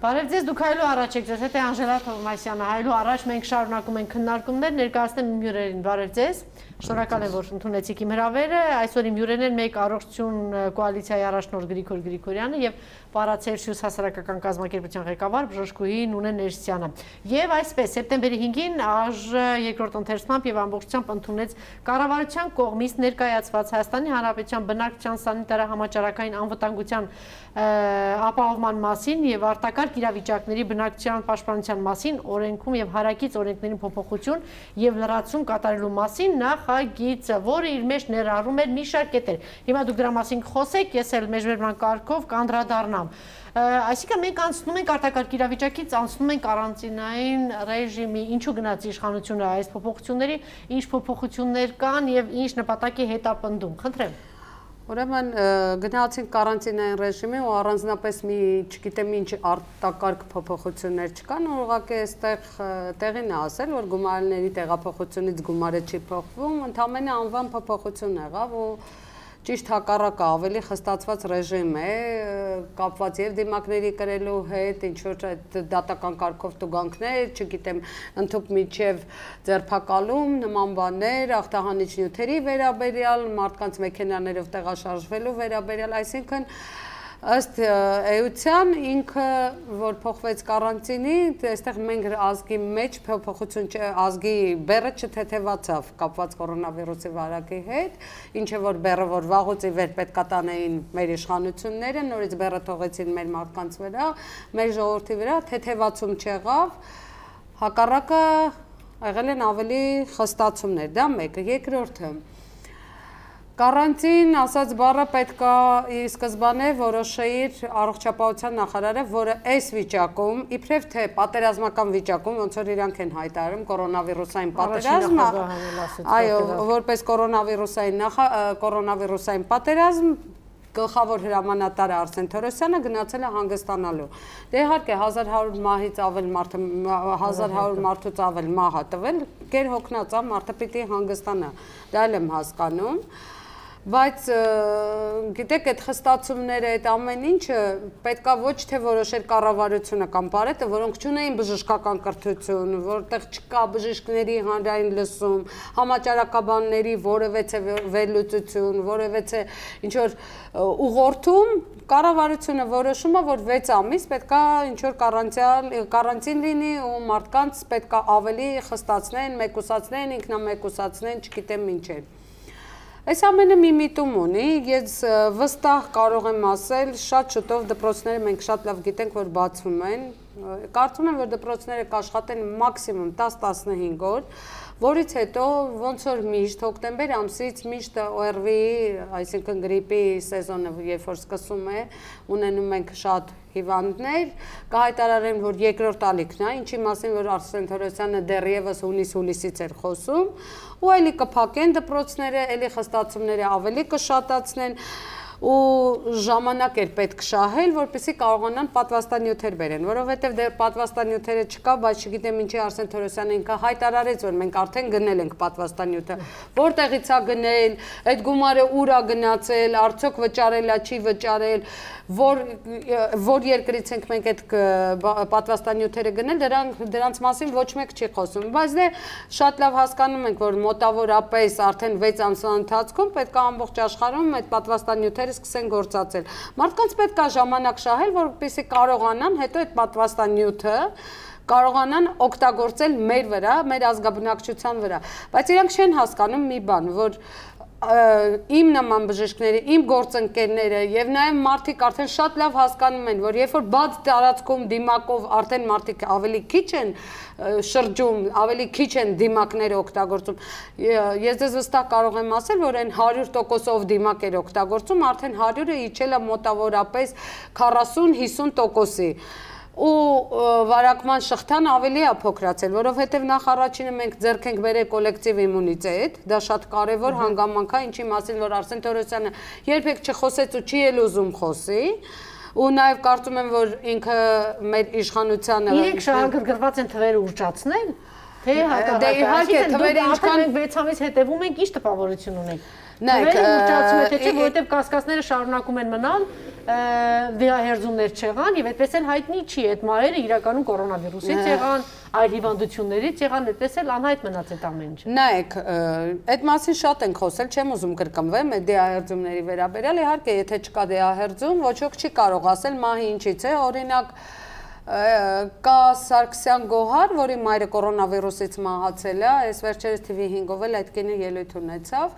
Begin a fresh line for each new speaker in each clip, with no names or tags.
Բարև ձեզ, դուք հայլու առաջ եք ձեզ, հետ է Անժելա Թովմասյանը, հայլու առաջ մենք շարունակում ենք քննարկումներ, ներկայացնեմ իմ հյուրերին, բարև ձեզ։ Շնորհակալ եմ, որ ընդունեցիք իմ հրավերը։ Այսօր իմ հյուրերն են մեկ առողջություն կոալիցիայի առաջնորդ Գրիգոր Գրիգորյանը եւ Պարացելսիուս հասարակական կազմակերպության ղեկավար Բժշկուհի Նունե Ներսյանը։ Եվ այսպես սեպտեմբերի 5-ին ԱԺ երկրորդ ընթերցմամբ եւ ամբողջությամբ ընդունեց կառավարության կողմից ներկայացված Հայաստանի Հանրապետության բնակչության սանիտարահամաճարակային անվտանգության ապահովման մասին եւ արտակարգ իրավիճակների բնակչության պաշտպանության մասին օրենքում եւ հարակից օրենքներին փոփոխություն եւ լրացում կատարելու մասին նախագիծը, որը իր մեջ ներառում էր մի շարք կետեր։ Հիմա դուք դրա մասին խոսեք, ես էլ մեջբերման կարգով կանդրադառնամ։ Այսինքն մենք անցնում ենք արտակարգ իրավիճակից, անցնում ենք կարանտինային ռեժիմի, ինչու գնաց իշխանությունը այս փոփոխությունների, ինչ փոփոխություններ կան եւ ինչ նպատակի հետապնդում։ Խնդրեմ։
Ուրեմն գնացինք կարանտինային ռեժիմի ու առանձնապես մի, չգիտեմ ինչ արտակարգ փոփոխություններ չկան, ու ուղղակի այստեղ տեղին է ասել, որ գումարների տեղափոխությունից գումարը չի փոխվում, ընդամենը անվան փոփոխություն եղավ ու ճիշտ հակառակը ավելի խստացված ռեժիմ է կապված եւ դիմակների կրելու հետ, ինչ որ այդ դատական կարգով տուգանքներ, չգիտեմ, ընդཐུպ միջև ձերբակալում, նման բաներ, ախտահանիչ նյութերի վերաբերյալ, մարդկանց մեքենաներով տեղաշարժվելու վերաբերյալ, այսինքն ըստ էության ինքը որ փոխվեց կարանտինի, այստեղ մենք ազգի մեջ փոփոխություն ազգի բեռը չթեթևացավ կապված կորոնավիրուսի վարակի հետ, ինչը որ բեռը որ վաղուց ի վեր պետքա տանեին մեր իշխանությունները, նորից բեռը թողեցին մեր մարդկանց վրա, մեր ժողովրդի վրա թեթևացում չեղավ, հակառակը եղել են ավելի խստացումներ, դա մեկը, երկրորդը Կարանտին ասած բառը պետքա ի սկզբանե որոշեիր առողջապահության նախարարը, որը այս վիճակում, իբրև թե պատերազմական վիճակում, ոնց որ իրանք են հայտարարում կորոնավիրուսային պատերազմ, այո, որպես կորոնավիրուսային կորոնավիրուսային պատերազմ գլխավոր հրամանատարը Արսեն Թորոսյանը գնացել է հանգստանալու։ Դե իհարկե 1100 մահից ավել մարդը 1100 մարդուց ավել մահա տվել, գեր հոգնած է մարդը պիտի հանգստանա։ Դա էլ եմ հասկանում բայց գիտեք այդ խստացումները, այդ ամեն ինչը պետքա ոչ թե որոշեր կառավարությունը կամ բարետը, որոնք չունեին բժշկական կրթություն, որտեղ չկա բժիշկների հանրային լսում, համաճարակաբանների որևէ վերլուծություն, որևէ ինչ որ ուղղորդում կառավարությունը որոշում է, որ 6 ամիս պետքա ինչ որ կարանտին կարանտին լինի ու մարդկանց պետքա ավելի խստացնեն, մեկուսացնեն, ինքնամեկուսացնեն, չգիտեմ ինչ է։ Այս ամենը մի միտում ունի, ես վստահ կարող եմ ասել, շատ շուտով դպրոցները մենք շատ լավ գիտենք, որ բացվում են։ Կարծում եմ, որ դպրոցները կաշխատեն մաքսիմում 10-15 օր, որից հետո ոնց որ միշտ հոկտեմբեր ամսից միշտ ORV-ի, այսինքն գրիպի սեզոնը երբ որ սկսում է, ունենում ենք շատ հիվանդներ, կհայտարարեն, որ երկրորդ ալիքն է, ինչի մասին որ Արսեն Թորոսյանը դեռևս հունիս-հուլիսից էր խոսում, ու ելի կփակեն դպրոցները, ելի խստացումները ավելի կշատացնեն, ու ժամանակ էր պետք շահել, որպեսզի կարողանան պատվաստանյութեր բերեն, որովհետև դեռ պատվաստանյութերը չկա, բայց չգիտեմ ինչի Արսեն Թորոսյանը ինքը հայտարարեց, որ մենք արդեն գնել ենք պատվաստանյութը։ Որտեղից է գնել, այդ գումարը ուր է գնացել, արդյոք վճարելա, չի վճարել, որ որ երկրից ենք մենք այդ պատվաստանյութերը գնել, դրանք դրանց մասին ոչ մեկ չի խոսում։ Բայց դե շատ լավ հասկանում ենք, որ մոտավորապես արդեն 6 ամսվա ընթացքում պետք է ամբողջ աշխարհում այդ պատվաստանյութերը սկսեն գործածել։ Մարդկանց պետք է ժամանակ շահել, որպեսզի կարողանան հետո այդ պատվաստանյութը կարողանան օգտագործել մեր վրա, մեր ազգաբնակչության վրա։ Բայց իրանք չեն հասկանում մի բան, որ իմ նման բժիշկները, իմ գործընկերները եւ նաեւ մարդիկ արդեն շատ լավ հասկանում են, որ երբ որ բաց տարածքում դիմակով արդեն մարդիկ ավելի քիչ են շրջում, ավելի քիչ են դիմակները օգտագործում։ Ես դες վստահ կարող եմ ասել, որ այն 100%-ով դիմակ էր օգտագործում, արդեն 100-ը իջել է մոտավորապես 40-50%-ի ու վարակման շղթան ավելի է փոքրացել, որովհետև նախ առաջինը մենք ձեռք ենք բերել կոլեկտիվ իմունիտետ, դա շատ կարևոր հանգամանք է, ինչի մասին որ Արսեն Թորոսյանը երբեք չխոսեց ու չի էլ ուզում խոսի ու նաև կարծում եմ որ ինքը մեր իշխանությանը
իրենք շահագրգռված են թվերը ուրճացնել թե հակառակը
դե իհարկե թվերը ինչքան
6 ամիս հետևում ենք ի՞նչ տպավորություն ունենք նայեք ուրճացում է թե չէ որովհետև կասկածները շարունակում են մնալ վերահերձումներ չեղան եւ այդպես էլ հայտնի չի այդ մահերը իրականում կորոնավիրուսից եղան, այլ հիվանդություններից եղան, այդպես էլ անհայտ մնաց այդ ամեն ինչը։
Նայեք, այդ մասին շատ ենք խոսել, չեմ ուզում կրկնվեմ այդ դիահերձումների վերաբերյալ, իհարկե, եթե չկա դիահերձում, ոչ ոք չի կարող ասել մահի ինչից է, օրինակ կա Սարգսյան Գոհար, որի մայրը կորոնավիրուսից մահացել է, այս վերջերս TV5-ով էլ այդ կինը ելույթ ունեցավ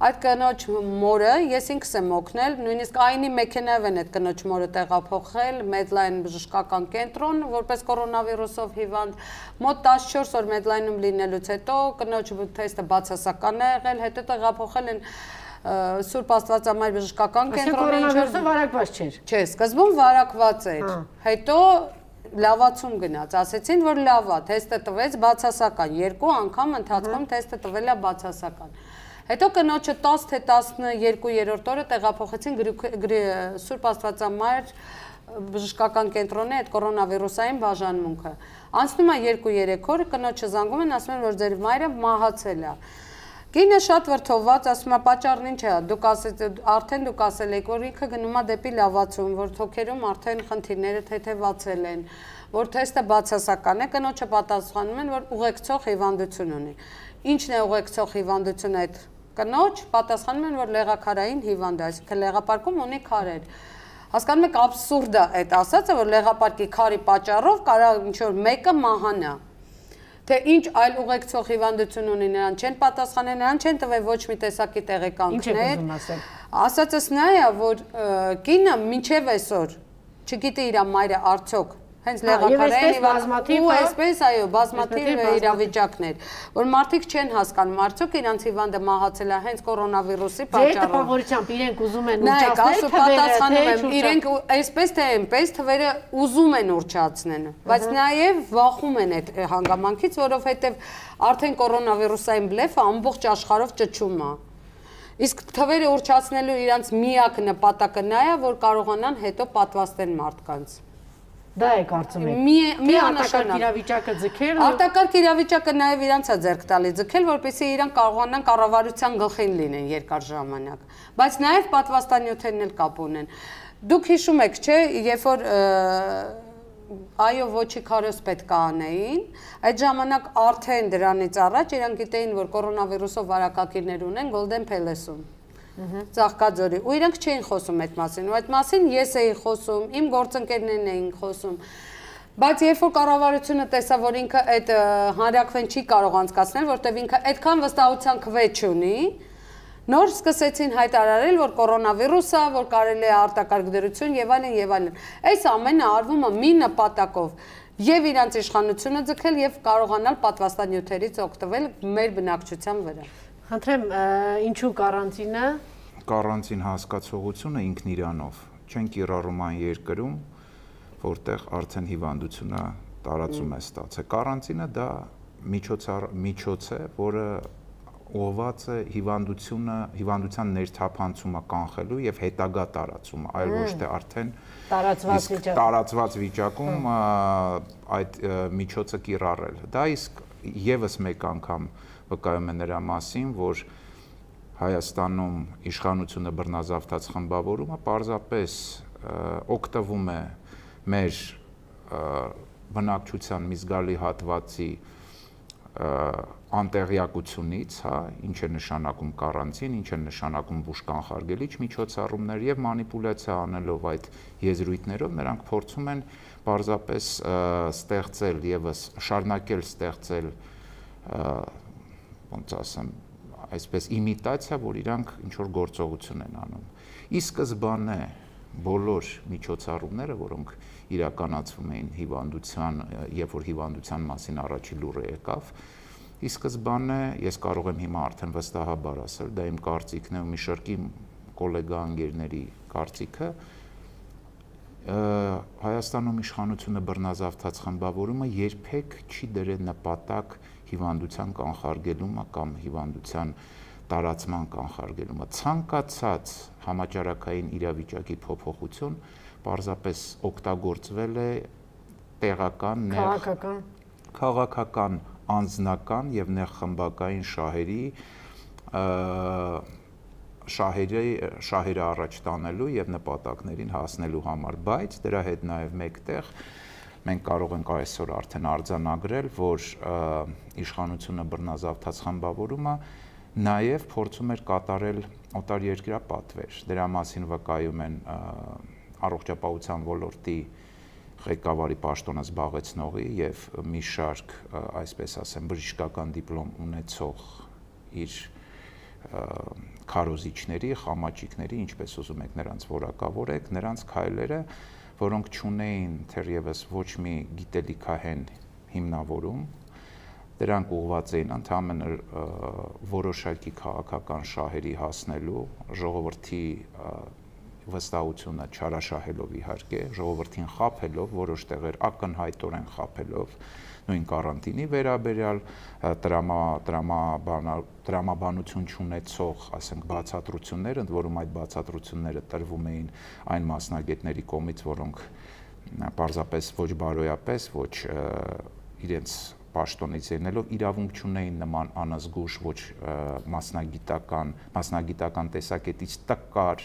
այդ կնոջ մորը ես ինքս եմ օգնել, նույնիսկ այնի մեքենայով են այդ կնոջ մորը տեղափոխել Medline բժշկական կենտրոն, որպես կորոնավիրուսով հիվանդ, մոտ 14 օր Medline-ում լինելուց հետո կնոջ թեստը բացասական է եղել, հետո տեղափոխել են Սուրբ Աստվածամայր բժշկական
կենտրոնը կորոնավիրուսը վարակված չէր։
Չէ, սկզբում վարակված էր։ հա։ Հետո լավացում գնաց, ասեցին, որ լավ է, թեստը տվեց բացասական, երկու անգամ ընթացքում թեստը տվել է բացասական։ Հետո կնոջը 10 թե 12-րդ օրը տեղափոխեցին Սուրբ Աստվածամայր բժշկական կենտրոնի այդ կորոնավիրուսային բաժանմունքը։ Անցնում է 2-3 օր, կնոջը զանգում են, ասում են, որ ձեր մայրը մահացել է։ Կինը շատ վրթոված, ասում է, պատճառն ինչ է, դուք ասեցիք, արդեն դուք ասել եք, որ ինքը գնում է դեպի լավացում, որ թոքերում արդեն խնդիրները թեթևացել են, որ թեստը բացասական է, կնոջը պատասխանում են, որ ուղեկցող հիվանդություն ունի։ Ինչն է ուղեկցող հիվանդությունը այդ կնոջ պատասխանում են, որ լեղակարային հիվանդ է, այսինքն լեղապարկում ունի քարեր։ Հասկանում եք абսուրդ է այդ ասածը, որ լեղապարկի քարի պատճառով կարող ինչ որ մեկը մահանա թե ինչ այլ ուղեկցող հիվանդություն ունի նրան չեն պատասխանել նրան չեն տվել ոչ մի տեսակի տեղեկանքներ ասածս նա է որ կինը մինչև այսօր չգիտի իր մայրը արդյոք Հենց
լեղակարային բազմաթիվ
ու այսպես այո, բազմաթիվ իրավիճակներ, որ մարդիկ չեն հասկանում, արդյոք իրանց հիվանդը մահացել է հենց կորոնավիրուսի
պատճառով։ Ձեր տպավորությամբ իրենք ուզում են
ուռճացնել թվերը, թե իրենք այսպես թե այնպես թվերը ուզում են ուռճացնեն, բայց նաև վախում են այդ հանգամանքից, որովհետև արդեն կորոնավիրուսային բլեֆը ամբողջ աշխարհով ճճում է։ Իսկ թվերը ուռճացնելու իրանց միակ նպատակը նա է, որ կարողանան հետո պատվաստեն մարդկանց։
Դա է կարծում եք։
Մի մի
անաշարժ իրավիճակը ձգել։
Արտակարգ իրավիճակը նաև իրանց է ձեռք տալի ձգել, որպեսզի իրան կարողանան կառավարության գլխին լինեն երկար ժամանակ։ Բայց նաև պատվաստանյութերն էլ կապ ունեն։ Դուք հիշում եք, չէ, երբ որ այո ոչի քարոս պետք է անեին, այդ ժամանակ արդեն դրանից առաջ իրանք գիտեին, որ կորոնավիրուսով վարակակիրներ ունեն Golden Palace-ում Ծաղկաձորի ու իրենք չէին խոսում այդ մասին ու այդ մասին ես էի խոսում, իմ գործընկերներն էին խոսում։ Բայց երբ որ կառավարությունը տեսա, որ ինքը այդ հանրակրվեն չի կարող անցկացնել, որտեվ ինքը այդքան վստահության քվեջ ունի, նոր սկսեցին հայտարարել, որ կորոնավիրուս է, որ կարելի է արտակարգ եւ այլն եւ այլն։ Այս ամենը արվում է մի նպատակով եւ իրանց իշխանությունը ձգել եւ կարողանալ պատվաստանյութերից օգտվել մեր բնակչության վրա։
Խնդրեմ, ինչու կարանտինը?
Կարանտին հասկացողությունը ինքն իրանով չեն կիրառում այն երկրում, որտեղ արդեն հիվանդությունը տարածում է ստացել։ Կարանտինը դա միջոցառ միջոց է, որը ուղված է հիվանդությունը, հիվանդության ներթափանցումը կանխելու եւ հետագա տարածումը, այլ ոչ թե արդեն
տարածված վիճակում
տարածված վիճակում այդ միջոցը կիրառել։ Դա իսկ եւս մեկ անգամ վկայում է նրա մասին, որ Հայաստանում իշխանությունը բռնազավթած խմբավորումը պարզապես օգտվում է մեր բնակչության մի զգալի հատվածի անտեղյակությունից, հա, ինչ է նշանակում կարանտին, ինչ է նշանակում բուժ կանխարգելիչ միջոցառումներ եւ մանիպուլյացիա անելով այդ եզրույթներով նրանք փորձում են պարզապես ստեղծել եւս շարունակել ստեղծել ոնց ասեմ այսպես իմիտացիա, որ իրանք ինչ որ գործողություն են անում։ Ի սկզբանե բոլոր միջոցառումները, որոնք իրականացվում էին հիվանդության, երբ որ հիվանդության մասին առաջի լուրը եկավ, ի սկզբանե ես կարող եմ հիմա արդեն վստահաբար ասել, դա իմ կարծիքն է ու մի շարքի գոլեգա անգերների կարծիքը, Հայաստանում իշխանությունը բռնազավթած խմբավորումը երբեք չի դրել նպատակ հիվանդության կանխարգելումը կամ հիվանդության տարածման կանխարգելումը ցանկացած համաճարակային իրավիճակի փոփոխություն պարզապես օգտագործվել է տեղական
քաղաքական
քաղաքական անձնական եւ նեղ խմբակային շահերի շահերի շահերը առաջ տանելու եւ նպատակներին հասնելու համար, բայց դրա հետ նաեւ մեկտեղ մենք կարող ենք այսօր արդեն արձանագրել, որ իշխանությունը բռնազավթած խմբավորումը նաև փորձում էր կատարել օտարերկրյա պատվեր։ Դրա մասին վկայում են առողջապահության ոլորտի ղեկավարի պաշտոնը զբաղեցնողի եւ մի շարք, այսպես ասեմ, բժշկական դիպլոմ ունեցող իր քարոզիչների, խամաճիկների, ինչպես ուզում եք նրանց որակավորեք, նրանց քայլերը, որոնք ճունեին թերևս ոչ մի գիտելիքահեն հիմնավորում, դրանք ուղղված էին ընդհանրը որոշակի քաղաքական շահերի հասնելու ժողովրդի վստահությունը չարաշահելով իհարկե, ժողովրդին խափելով, որոշ տեղեր ակնհայտորեն խափելով, նույն կարանտինի վերաբերյալ տրամա տրամաբանա տրամաբանություն չունեցող, ասենք, բացատրություններ, ընդ որում այդ բացատրությունները տրվում էին այն մասնագետների կողմից, որոնք պարզապես ոչ բարոյապես, ոչ իրենց պաշտոնից ելնելով իրավունք չունեին նման անազգուշ ոչ մասնագիտական մասնագիտական տեսակետից տկար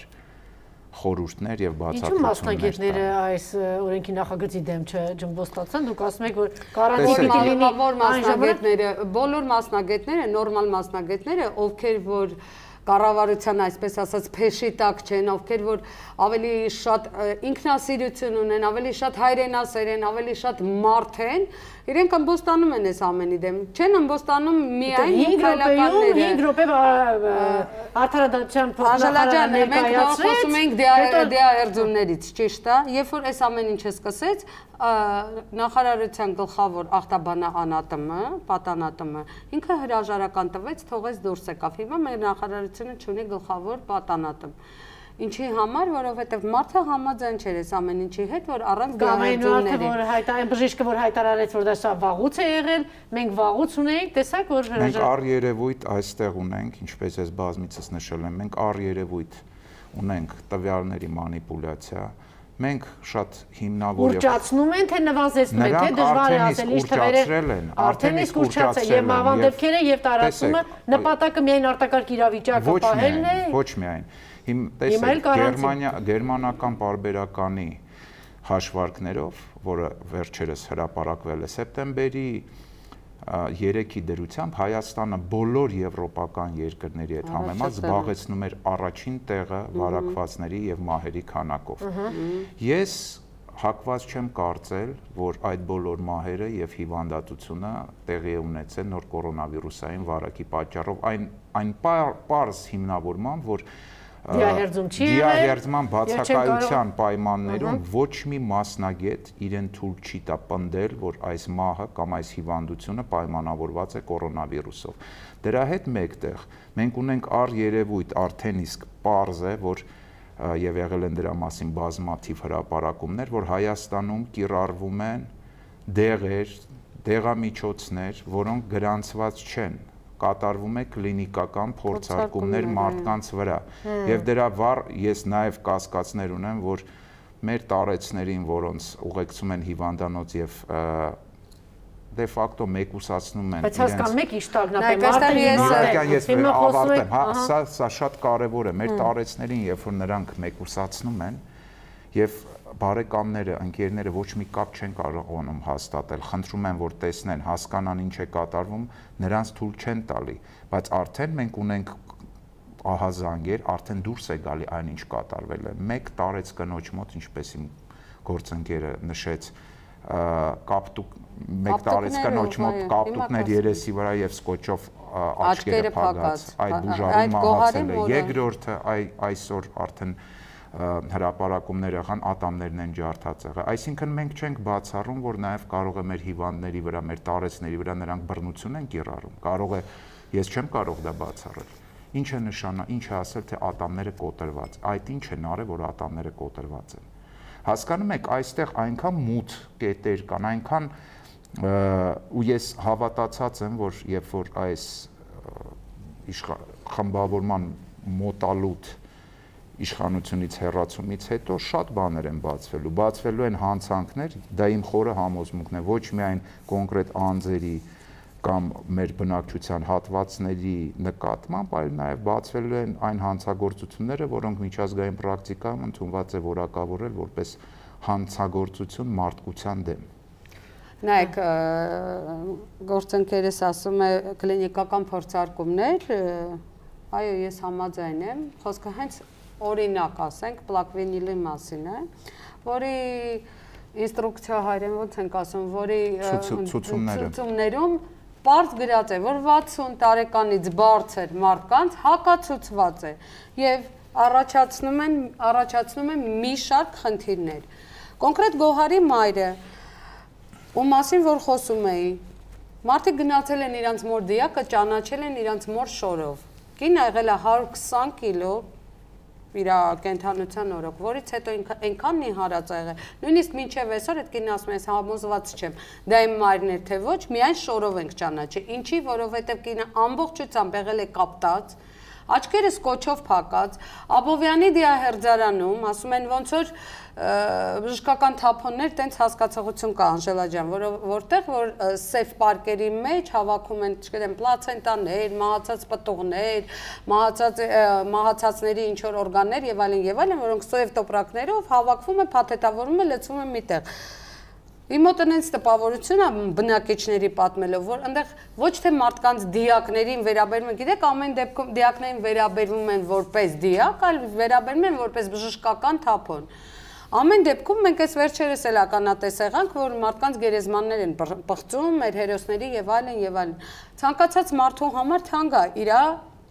խորհուրդներ եւ բացատրություններ։
Ինչու մասնագետները այս օրենքի նախագծի դեմ չջմբոստացան։ Դուք ասում եք, որ կարանտինի պիտի լինի
որ մասնագետները, բոլոր մասնագետները, նորմալ մասնագետները, ովքեր որ կառավարության այսպես ասած փեշի տակ չեն, ովքեր որ ավելի շատ ինքնասիրություն ունեն, ավելի շատ հայրենասեր են, ավելի շատ մարդ են, իրենք ամբոստանում են այս ամենի դեմ։ Չեն ամբոստանում միայն
քայլականները։ 5 րոպե արդարադատության
փոխանցանը մենք խոսում ենք դիահերձումներից, ճիշտ է։ Երբ որ այս ամեն ինչը սկսեց, նախարարության գլխավոր ախտաբանա անատմը, պատանատմը, ինքը հրաժարական տվեց, թողեց դուրս եկավ։ Հիմա մեր նախարարությունը ունի գլխավոր պատանատմ։ Ինչի համար, որովհետև մարդը համաձայն չէր այս ամեն ինչի հետ, որ առանց
գաղափարների։ որ հայտարարեն բժիշկը որ հայտարարեց, որ դա սա վաղուց է եղել, մենք վաղուց ունենք, տեսակ որ
հրաժար։ Մենք առ երևույթ այստեղ ունենք, ինչպես ես բազմիցս նշել եմ, մենք առ երևույթ ունենք տվյալների մանիպուլյացիա, մենք շատ հիմնավոր
եւ Ուրճացնում են թե նվազեցնում են, թե դժվար է ասել ինչ թվերը։ Արդեն իսկ ուրճացել եւ մավանդերքերը եւ տարածումը նպատակը միայն արտակարգ իրավիճակը պահելն է։
Ոչ միայն։ Հիմ տեսեք Գերմանիա գերմանական բարբերականի հաշվարկներով, որը վերջերս հրապարակվել է սեպտեմբերի 3-ի դրությամբ Հայաստանը բոլոր եվրոպական երկրների հետ համեմատ զբաղեցնում էր առաջին տեղը վարակվածների եւ մահերի քանակով։ Ես հակված չեմ կարծել, որ այդ բոլոր մահերը եւ հիվանդատությունը տեղի է ունեցել նոր կորոնավիրուսային վարակի պատճառով այն այն պարզ հիմնավորման, որ
դիահերձում չի
եղել դիահերձման բացակայության պայմաններում ոչ մի մասնագետ իրեն թույլ չի տա պնդել որ այս մահը կամ այս հիվանդությունը պայմանավորված է կորոնավիրուսով դրա հետ մեկտեղ մենք ունենք առ երևույթ արդեն իսկ པարզ է որ եւ եղել են դրա մասին բազմաթիվ հրապարակումներ որ Հայաստանում կիրառվում են դեղեր դեղամիջոցներ որոնք գրանցված չեն կատարվում է կլինիկական փորձարկումներ մարդկանց վրա եւ դրա վառ ես նաեւ կասկածներ ունեմ որ մեր տարեցներին որոնց ուղեկցում են հիվանդանոց եւ դե ֆակտո մեկուսացնում են
Բայց հասկանում եք իշտագնապ մարդը
իրական ես ավարտեմ հա սա սա շատ կարեւոր է մեր տարեցներին երբ որ նրանք մեկուսացնում են եւ բարեկամները, ընկերները ոչ մի կապ չեն կարողանում հաստատել, խնդրում են, որ տեսնեն, հասկանան ինչ է կատարվում, նրանց թույլ չեն տալի, բայց արդեն մենք ունենք ահազանգեր, արդեն դուրս է գալի այն ինչ կատարվել է։ Մեկ տարեց կնոջ մոտ, ինչպես իմ գործընկերը նշեց, կապտուկ մեկ տարեց կնոջ մոտ կապտուկներ երեսի վրա եւ սկոչով աչքերը փակած, այդ բուժարումը մահացել է։ Երկրորդը այ այսօր արդեն հրաապարակումներ եղան, ատամներն են ջարդած եղել։ Այսինքն մենք չենք բացառում, որ նաև կարող է մեր հիվանդների վրա, մեր տարեցների վրա նրանք բռնություն են կիրառում։ Կարող է, ես չեմ կարող դա բացառել։ Ինչ է նշանա, ինչ է ասել, թե ատամները կոտրված։ Այդ ինչ են արել, որ ատամները կոտրված են։ Հասկանում եք, այստեղ այնքան մութ կետեր կան, այնքան ու ես հավատացած եմ, որ երբ որ այս խմբավորման մոտալուտ իշխանությունից հեռացումից հետո շատ բաներ են բացվելու։ Բացվելու են հանցանքներ, դա իմ խորը համոզմունքն է, ոչ միայն կոնկրետ անձերի կամ մեր բնակչության հատվածների նկատմամբ, այլ նաև բացվել են այն հանցագործությունները, որոնք միջազգային պրակտիկայում ընդունված է որակավորել որպես հանցագործություն մարդկության դեմ։
Նայեք, գործընկերս ասում է կլինիկական փորձարկումներ, այո, ես համաձայն եմ։ Խոսքը հենց օրինակ ասենք պլակվինիլի մասին է, որի ինստրուկցիա հայերեն ոնց ենք ասում, որի ցուցումներում Պարզ գրած է, որ 60 տարեկանից բարձր մարդկանց հակացուցված է եւ առաջացնում են առաջացնում են մի շարք խնդիրներ։ Կոնկրետ Գոհարի մայրը, ում մասին որ խոսում էի, մարդիկ գնացել են իրանց մոր դիակը, ճանաչել են իրանց մոր շորով։ Կինը եղել է 120 կիլո, իր կենթանության օրոք, որից հետո այնքան նիհարած ա եղել։ Նույնիսկ մինչև այսօր այդ կինը ասում է, ես համոզված չեմ, դա իմ մայրն էր թե ոչ, միայն շորով ենք ճանաչել։ Ինչի, որովհետև կինը ամբողջությամբ եղել է կապտած, աչքերս կոչով փակած, Աբովյանի դիահերձարանում, ասում են ոնց որ բժշկական թափոններ տենց հասկացողություն կա Անժելա ջան, որ որտեղ որ սեֆ պարկերի մեջ հավաքում են, չգիտեմ, պլացենտաներ, մահացած պտուղներ, մահացած մահացածների ինչ որ օրգաններ եւ այլն եւ այլն, որոնք սոև տոպրակներով հավաքվում են, փաթեթավորվում են, լցվում են միտեղ։ Իմ մոտ այնց տպավորություն է բնակիչների պատմելով, որ այնտեղ ոչ թե մարդկանց դիակներին վերաբերում են, գիտեք, ամեն դեպքում դիակներին վերաբերվում են որպես դիակ, այլ վերաբերում են որպես բժշկական թափոն։ Ամեն դեպքում մենք այս վերջերս էլ ականատես եղանք, որ մարդկանց գերեզմաններ են պղծում, մեր հերոսների եւ այլն եւ այլն։ Ցանկացած մարդու համար թանկ է իր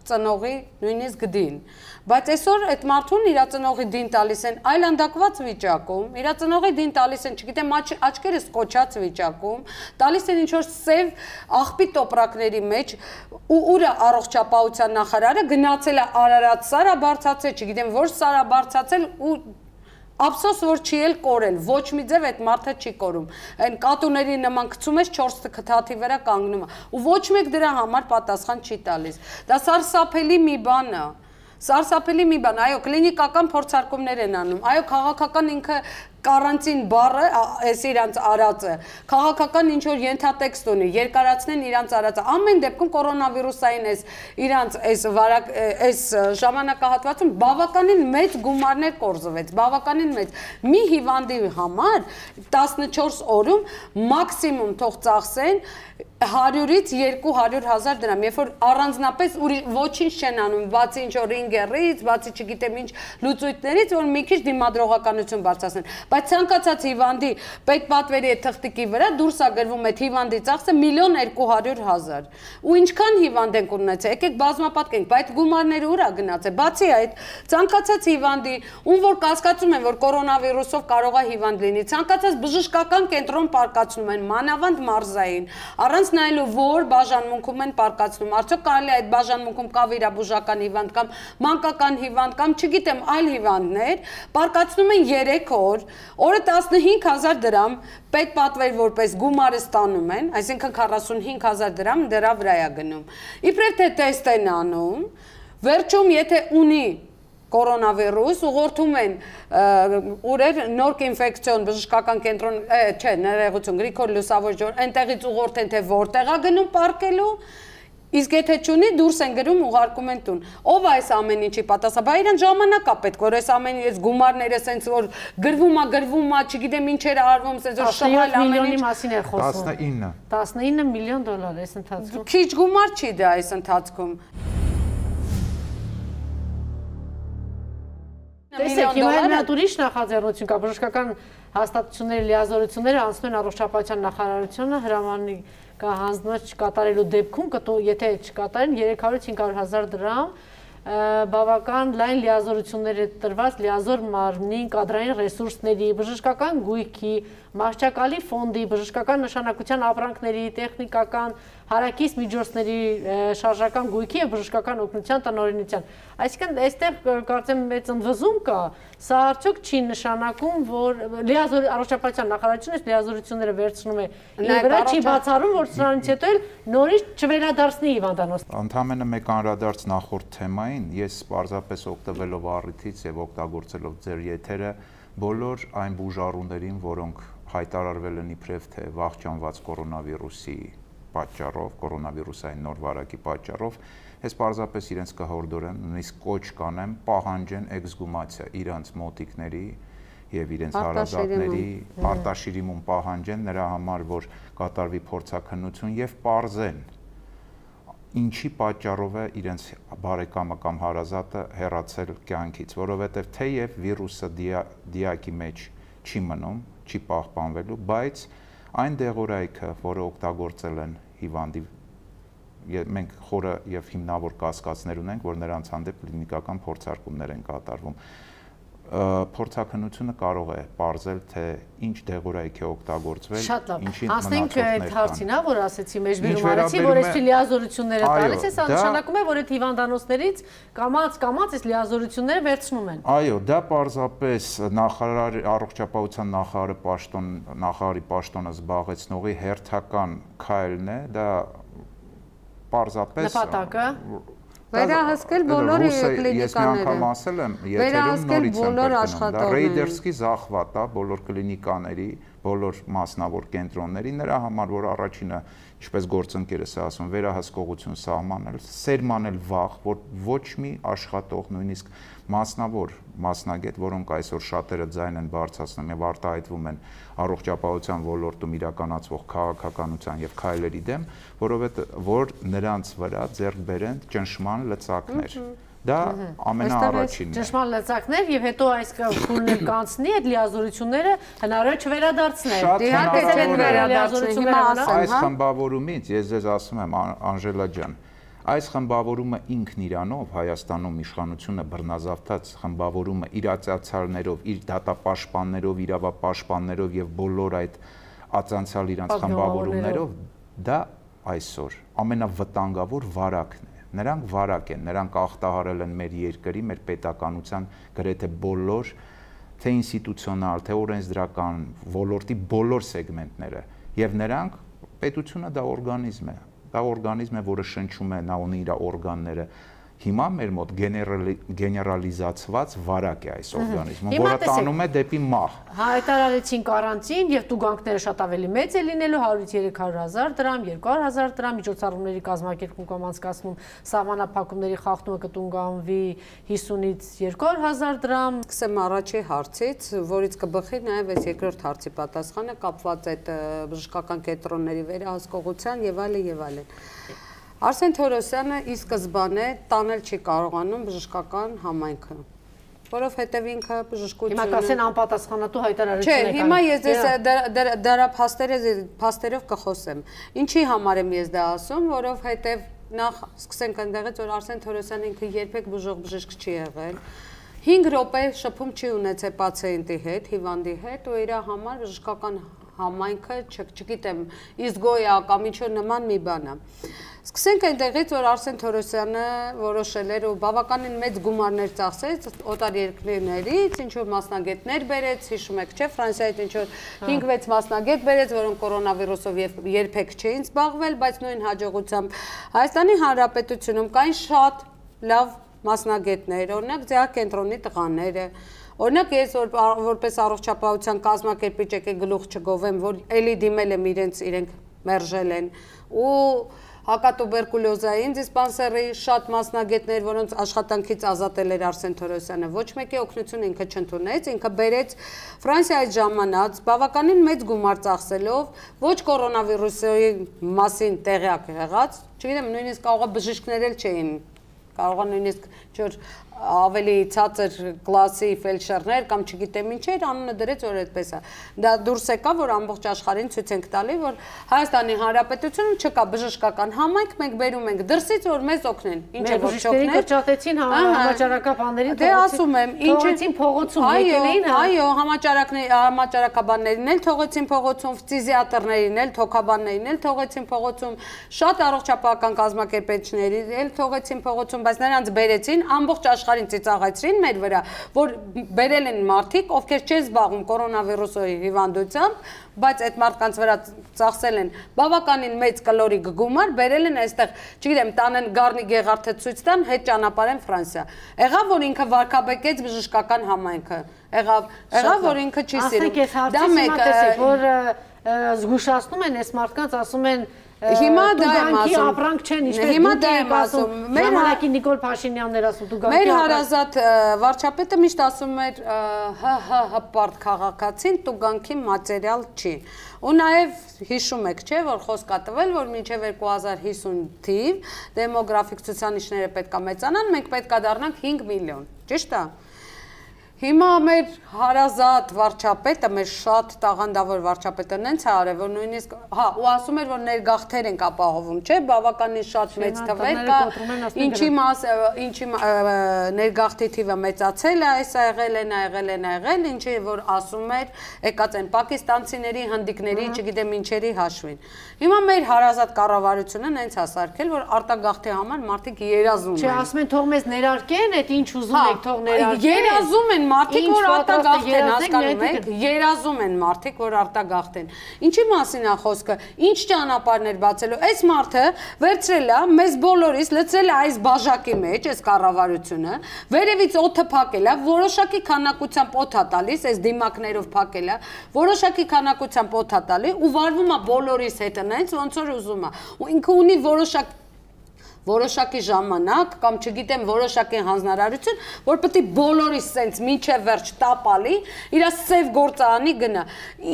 ծնողի նույնիսկ գդին։ Բայց այսօր այդ մարդուն իր ծնողի դին տալիս են այլանդակված վիճակում, իր ծնողի դին տալիս են, չգիտեմ, աչքերս կոչած վիճակում, տալիս են ինչ որ սև աղբի տոպրակների մեջ ու ուր առողջապահության նախարարը գնացել է Արարատ Սարա բարձացել, չգիտեմ, որ Սարա բարձացել ու Ափսոս որ չի էլ կորել, ոչ մի ձև այդ մարդը չի կորում։ Այն կատուների նման գցում ես 4 քթաթի վրա կանգնում ու ոչ մեկ դրա համար պատասխան չի տալիս։ Դա սարսափելի մի բան է։ Սարսափելի մի բան, այո, կլինիկական փորձարկումներ են անում։ Այո, քաղաքական ինքը կարանտին բառը էս իրանց արածը քաղաքական ինչ որ ենթատեքստ ունի երկարացնեն իրանց արածը ամեն դեպքում կորոնավիրուսային էս իրանց էս վարակ էս ժամանակահատվածում բավականին մեծ գումարներ կորզվեց բավականին մեծ մի հիվանդի համար 14 օրում մաքսիմում թող ծախսեն 100-ից 200 հազար դրամ, երբ որ առանձնապես ոչինչ չեն անում, բացի ինչ որ ռինգերից, բացի չգիտեմ ինչ լուծույթներից, որ մի քիչ դիմադրողականություն բարձրացնեն բայց ցանկացած հիվանդի պետպատվերի այդ թղթիկի վրա դուրս է գրվում այդ հիվանդի ծախսը 1.200.000 ու ինչքան հիվանդ ենք ունեցել եկեք բազմապատկենք բայց գումարները ուր է գնացել բացի այդ ցանկացած հիվանդի ում որ կասկածում են որ կորոնավիրուսով կարող է հիվանդ լինի ցանկացած բժշկական կենտրոն պարկացնում են մանավանդ մարզային առանց նայելու որ բաժանմունքում են պարկացնում արդյոք կարելի է այդ բաժանմունքում կա վիրաբուժական հիվանդ կամ մանկական հիվանդ կամ չգիտեմ այլ հիվանդներ պարկացնում են 3 օր Օրը 15000 դրամ պետ պատվեր որպես գումարը ստանում են, այսինքն 45000 դրամ դրա վրա է գնում։ Իբրև թե տեստ են անում, վերջում եթե ունի կորոնավիրուս ուղղորդում են ուրեր նորք ինֆեկցիոն բժշկական կենտրոն չէ ներեգություն Գրիգոր Լուսավոր ջոր այնտեղից ուղղորդեն թե որտեղ է գնում պարկելու Իսկ եթե ճունի դուրս են գրում ուղարկում են տուն։ Ով այս ամեն ինչի պատասխան։ Բա իրեն ժամանակ է պետք, որ այս ամեն այս գումարները սենց որ գրվում է, գրվում է, չգիտեմ ինչեր արվում, սենց որ շահալ
ամեն ինչ մասին է խոսում։
19
19 միլիոն դոլար այս ընթացքում։
Քիչ գումար չի դա այս ընթացքում։
Տեսեք, հիմա հատ ուրիշ նախաձեռնություն կա, բժշկական հաստատությունների լիազորությունները անցնում են առողջապահության նախարարությունը հրամանի կա հանձնված չկատարելու դեպքում կտո եթե չկատարեն 300-ից 500 հազար դրամ բավական լայն լիազորություններ է տրված լիազոր մարմնի կադրային ռեսուրսների, բժշկական գույքի, մարշչակալի ֆոնդի, բժշկական նշանակության ապրանքների, տեխնիկական, հարակից միջոցների շարժական գույքի եւ բժշկական օգնության տնօրինության։ Այսինքն այստեղ կարծեմ մեծ ընդվզում կա, սա արդյոք չի նշանակում, որ լիազոր առողջապահության նախարարությունը լիազորությունները վերցնում է իր վրա, չի բացառում, որ սրանից հետո էլ նորից չվերադարձնի հիվանդանոց։
Ընդհանրապես մեկ անդրադարձ նախորդ թեմային, ես պարզապես օգտվելով առիթից եւ օգտագործելով ձեր եթերը բոլոր այն բուժառուներին, որոնք հայտարարվել են իբրև թե վախճանված կորոնավիրուսի պատճառով, կորոնավիրուսային նոր վարակի պատճառով, ես պարզապես իրենց կհորդորեմ, նույնիսկ կոչ կանեմ, պահանջեն էքսգումացիա իրանց մոտիկների եւ իրենց հարազատների արտաշիրիմում պահանջեն նրա համար, որ կատարվի փորձակնություն եւ parzեն ինչի պատճառով է իրենց բարեկամը կամ հարազատը հեռացել կյանքից, որովհետև թեև վիրուսը դիակի մեջ չի մնում, չի պահպանվելու, բայց այն դեղորայքը, որը օգտագործել են հիվանդի մենք խորը եւ հիմնավոր կասկածներ ունենք, որ նրանց հանդեպ կլինիկական փորձարկումներ են կատարվում փորձակնությունը կարող է ողրել թե ինչ դեղորայք է օգտագործվել,
ինչի մնացորդներ կան։ Ասենք այդ հարցին, հա, որ ասեցի մեջբերում արեցի, որ այս լիազորությունները տալիս է, սա նշանակում է, որ այդ հիվանդանոցներից կամած կամած այս լիազորությունները վերցնում են։
Այո, դա պարզապես նախարար առողջապահության նախարարը պաշտոն նախարարի պաշտոնը զբաղեցնողի հերթական քայլն է, դա պարզապես
նպատակը
Վերահսկել բոլոր կլինիկաները։
Ես մի անգամ ասել եմ, եթերում նորից եմ կրկնում, Ռեյդերսկի զախվատ է բոլոր կլինիկաների, բոլոր մասնավոր կենտրոնների, նրա համար որ առաջինը ինչպես գործընկերս է ասում, վերահսկողություն սահմանել, սերմանել վաղ, որ ոչ մի աշխատող, նույնիսկ մասնավոր մասնագետ, որոնք այսօր շատերը ձայն են բարձրացնում եւ արտահայտվում են առողջապահության ոլորտում իրականացվող քաղաքականության եւ քայլերի դեմ, որովհետեւ որ նրանց վրա ձեռք բերեն ճնշման լծակներ։ Դա ամենաառաջինն է։
Ճշմարտ լծակներ եւ հետո այս քունն կանցնի այդ լիազորությունները հնարավոր չվերադարձնել։
Իհարկե չեն վերադարձնել։ Հիմա ասեմ,
այս խմբավորումից ես ձեզ ասում եմ Անժելա ջան, այս խմբավորումը ինքն իրանով Հայաստանում իշխանությունը բռնազավթած խմբավորումը իր ածացարներով, իր դատապաշտպաններով, իրավապաշտպաններով եւ բոլոր այդ ածանցալ իրանց խմբավորումներով դա այսօր ամենավտանգավոր վարակն է Նրանք վարակ են, նրանք ախտահարել են մեր երկրի, մեր պետականության գրեթե բոլոր թե ինստիտուցիոնալ, թե օրենսդրական ոլորտի բոլոր սեգմենտները եւ նրանք պետությունը դա օրգանիզմ է դա օրգանիզմ է, որը շնչում է, նա ունի իր օրգանները, Հիմա մեր մոտ գեներալիզացված վարակ է այս օրգանիզմը, որը տանում է դեպի մահ։
Հայտարարեցին կարանտին եւ տուգանքները շատ ավելի մեծ է լինելու 100-300 հազար դրամ, 200 հազար դրամ, միջոցառումների կազմակերպում կամ անցկացնում սահմանափակումների խախտումը կտունգանվի 50-ից 200 հազար դրամ։
Սկսեմ առաջի հարցից, որից կբխի նաեւ այս երկրորդ հարցի պատասխանը կապված այդ բժշկական կենտրոնների վերահսկողության եւ այլն եւ այլն։ Արսեն Թորոսյանը ի սկզբանե տանել չի կարողանում բժշկական համայնքը որովհետև ինքը բժշկությունը
Հիմա կասեն անպատասխանատու հայտարարություն
է կան։ Չէ, հիմա ես ես դրա փաստերը փաստերով կխոսեմ։ Ինչի համար եմ ես դա ասում, որովհետև նախ սկսենք այնտեղից, որ Արսեն Թորոսյանը ինքը երբեք բժող բժիշկ չի եղել։ 5 րոպե շփում չի ունեցել պացիենտի հետ, հիվանդի հետ ու իր համար բժշկական համայնքը, չգիտեմ, իզգոյա կամ ինչ-որ նման մի բան է։ Սկսենք այնտեղից, որ Արսեն Թորոսյանը որոշել էր ու բավականին մեծ գումարներ ծախսեց օտար երկրներից, ինչ որ մասնագետներ բերեց, հիշում եք, չէ, Ֆրանսիայից ինչ որ 5-6 մասնագետ բերեց, որոնք կորոնավիրուսով երբեք չէին զբաղվել, բայց նույն հաջողությամբ Հայաստանի Հանրապետությունում կային շատ լավ մասնագետներ, օրինակ ձեհ կենտրոնի տղաները, Օրինակ ես որ որպես առողջապահության կազմակերպիչ եկե գլուխ չգովեմ, որ էլի դիմել եմ իրենց իրենք մերժել են ու հակատուբերկուլոզային դիսպանսերի շատ մասնագետներ, որոնց աշխատանքից ազատել էր Արսեն Թորոսյանը, ոչ մեկի օգնություն ինքը չընդունեց, ինքը բերեց Ֆրանսիայից ժամանած բավականին մեծ գումար ծախսելով, ոչ կորոնավիրուսի մասին տեղյակ եղած, չգիտեմ, նույնիսկ կարող է բժիշկներ էլ չէին կարող է նույնիսկ ինչ-որ ավելի ցածր կլասի ֆելշերներ կամ չգիտեմ ինչեր անունը դրեց որ այդպես է. Դա դուրս եկա որ ամբողջ աշխարհին ցույց ենք տալի որ Հայաստանի Հանրապետությունում չկա բժշկական համայնք մենք բերում ենք դրսից որ մեզ օգնեն ինչ է որ չօգնեն
կրճատեցին համաճարակաբաններին
դե ասում եմ
ինչ թողեցին փողոցում եկել էին
այո համաճարակների համաճարակաբաններին էլ թողեցին փողոցում ֆիզիատրներին էլ թոքաբաններին էլ թողեցին փողոցում շատ առողջապահական կազմակերպիչների էլ թողեցին փողոցում բայց նրանց բերեցին ամբողջ աշխարհին ծիծաղեցրին մեր վրա, որ բերել են մարդիկ, ովքեր չեն զբաղվում կորոնավիրուսի հիվանդությամբ, բայց այդ մարդկանց վրա ծախսել են բավականին մեծ կլորիկ գումար, բերել են այստեղ, չգիտեմ, տանեն Գառնի Գեղարդը ցույց տան, հետ ճանապարհեն Ֆրանսիա։ Եղավ որ ինքը վարկաբեկեց բժշկական համայնքը։ Եղավ, եղավ որ ինքը չի սիրում։
Դա մեկ որ զգուշացնում են այս մարդկանց, ասում են
Հիմա դա եմ ասում։
ապրանք չեն, ինչպես
Հիմա դա եմ
ասում։
Մեր հա-
Ժամանակի Նիկոլ Փաշինյանն էր ասում տուգանքի
Մեր հարազատ վարչապետը միշտ ասում էր ՀՀ հպարտ քաղաքացին տուգանքի մատերիալ չի։ Ու նաև հիշում եք, չէ, որ խոսք կա տվել, որ մինչև 2050 թիվ դեմոգրաֆիկ ցուցանիշները պետքա մեծանան, մենք պետքա դառնանք 5 միլիոն։ Ճիշտ է։ Հիմա մեր հարազատ վարչապետը, մեր շատ տաղանդավոր վարչապետը նենց է արել, որ նույնիսկ, հա, ու ասում էր, որ ներգաղթեր ենք ապահովում, չէ, բավականին շատ մեծ թվեր կա, ինչի մաս, ինչի ներգաղթի թիվը մեծացել է, այս ա եղել են, եղել են, եղել, ինչի որ ասում էր, եկած են պակիստանցիների, հնդիկների, չգիտեմ ինչերի հաշվին։ Հիմա մեր հարազատ կառավարությունը նենց է սարքել, որ արտագաղթի համար մարդիկ երազում
Չէ,
են։
ասում են թող մեզ ներարկեն, այդ ինչ ուզում
Հա,
եք թող ներարկեն։
Երազում են մարդիկ, որ արտագաղթ են, հասկանում եք, երազում են մարդիկ, որ արտագաղթ են։ Ինչի մասին է խոսքը։ Ինչ ճանապարհներ բացելու։ Այս մարդը վերցրել է մեզ բոլորիս, լցրել է այս բաժակի մեջ, այս կառավարությունը, վերևից օդը փակել է, որոշակի քանակությամբ օդ է տալիս, այս դիմակներով փակել է, որոշակի քանակությամբ օդ է տալի ու վարվում է բոլորիս հետ, նենց ոնց որ ուզում է։ Ու ինքը ունի որոշակ որոշակի ժամանակ կամ չգիտեմ որոշակի հանձնարարություն, որ պետք է բոլորիս սենց միջև վերջ տապալի, իր սև գործանի գնա։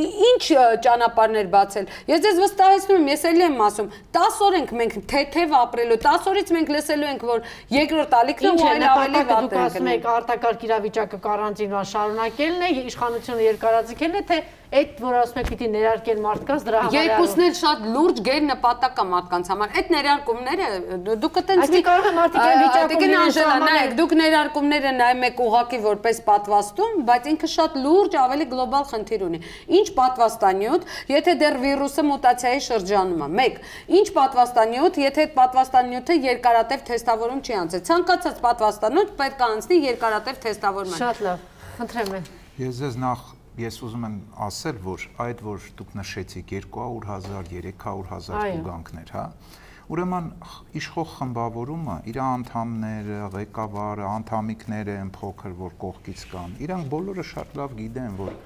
Ի- Ինչ ճանապարհներ բացել։ Ես ձեզ վստահեցնում եմ, ես էլի եմ ասում, 10 օր ենք մենք թեթև ապրելու, 10 օրից մենք լսելու ենք, որ երկրորդ ալիքն ու
է
այլ ավելի վատ
դուք
են
ասում եք արտակարգ իրավիճակը կարանտինվա շարունակելն է, իշխանությունը երկարաձգելն է, թե այդ որ ասում եք պիտի ներարկեն մարդկանց դրա համար
Երկուսն էլ շատ լուրջ գեր նպատակ է մարդկանց համար։ Այդ ներարկումները դուք կտենց
Այսինքն կարող է մարդիկ այն վիճակում
Անժելա, նայեք, դուք ներարկումները նայում եք ուղակի որպես պատվաստում, բայց ինքը շատ լուրջ ավելի գլոբալ խնդիր ունի։ Ինչ պատվաստանյութ, եթե դեռ վիրուսը մուտացիայի շրջանում է։ 1. Ինչ պատվաստանյութ, եթե այդ պատվաստանյութը երկարատև թեստավորում չի անցել։ Ցանկացած պատվաստանյութ պետք է անցնի երկարատև թեստավորման։
Շատ լավ։ Խնդրեմ եմ։
Ես ձեզ նախ ես ուզում եմ ասել, որ այդ որ դուք նշեցիք 200.000, 300.000
Այո։
տուգանքներ, հա։ Ուրեմն իշխող խմբավորումը, իր անդամները, ղեկավարը, անդամիկները են փոքր, որ կողքից կան։ Իրանք բոլորը շատ լավ գիտեն, որ